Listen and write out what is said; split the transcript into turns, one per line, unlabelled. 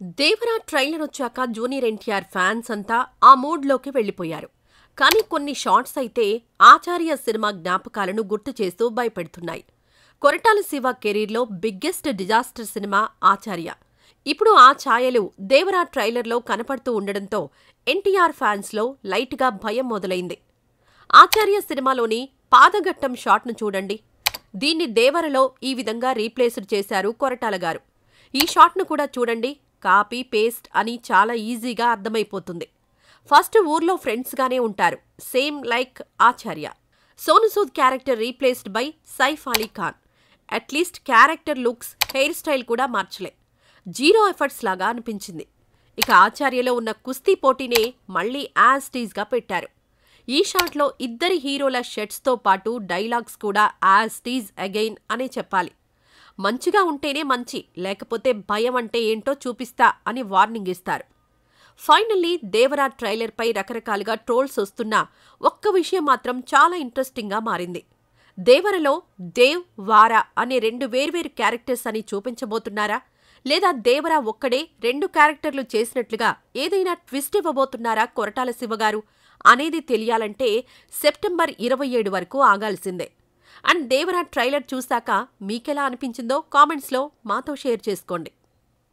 Devara trailer వచ్చాక junior NTR fans అంతా ఆ మూడ్లోకి వెళ్ళిపోయారు కానీ కొన్ని షార్ట్స్ అయితే ఆచార్య సినిమా జ్ఞాపకాలను గుర్తు చేస్తూ భయపెడుతున్నాయి. కొరటాల శివ కెరీర్లో బిగ్గెస్ట్ డిజాస్టర్ సినిమా ఆచార్య. ఇప్పుడు ఆ ఛాయలు దేవరా ట్రైలర్లో కనపడుతూ ఉండడంతో ఎన్టీఆర్ ఫ్యాన్స్లో లైట్గా భయం మొదలైంది. ఆచార్య సినిమాలోని పాదఘట్టం షాట్ను చూడండి. దీన్ని దేవరలో ఈ విధంగా రీప్లేస్డ్ చేశారు కొరటాల గారు. ఈ షాట్ను కూడా చూడండి. కాపీ పేస్ట్ అని చాలా ఈజీగా అర్థమైపోతుంది. ఫస్ట్ ఊర్లో ఫ్రెండ్స్గానే ఉంటారు. Same like Acharya. Sonu Sood character replaced by Saif Ali Khan. At least character looks hair style కూడా మార్చలే. జీరో ఎఫర్ట్స్ లాగా అనిపించింది. ఇక ఆచార్యలో ఉన్న కుస్తీ పోటీనే మళ్ళీ యాజ్ టీజ్గా పెట్టారు. ఈ షాట్లో ఇద్దరి హీరోల షర్ట్స్తో పాటు డైలాగ్స్ కూడా యాజ్టీజ్ అగైన్ అనే చెప్పాలి. మంచిగా ఉంటేనే మంచి లేకపోతే భయం అంటే ఏంటో చూపిస్తా అని వార్నింగ్ ఇస్తారు. ఫైనల్లీ దేవరా ట్రైలర్పై రకరకాలుగా ట్రోల్స్ వస్తున్నా ఒక్క విషయం మాత్రం చాలా ఇంట్రెస్టింగ్గా మారింది. దేవరలో దేవ్ వారా అనే రెండు వేర్వేరు క్యారెక్టర్స్ అని చూపించబోతున్నారా? లేదా దేవరా ఒక్కడే రెండు క్యారెక్టర్లు చేసినట్లుగా ఏదైనా ట్విస్ట్ ఇవ్వబోతున్నారా కొరటాల శివగారు? అనేది తెలియాలంటే సెప్టెంబర్ ఇరవై ఏడు వరకు ఆగాల్సిందే. అండ్ దేవరా ట్రైలర్ చూశాక మీకెలా అనిపించిందో కామెంట్స్లో మాతో షేర్ చేసుకోండి.